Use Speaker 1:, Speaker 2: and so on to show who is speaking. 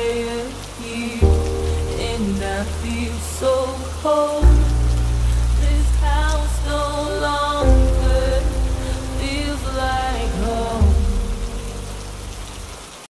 Speaker 1: here, and I feel so cold.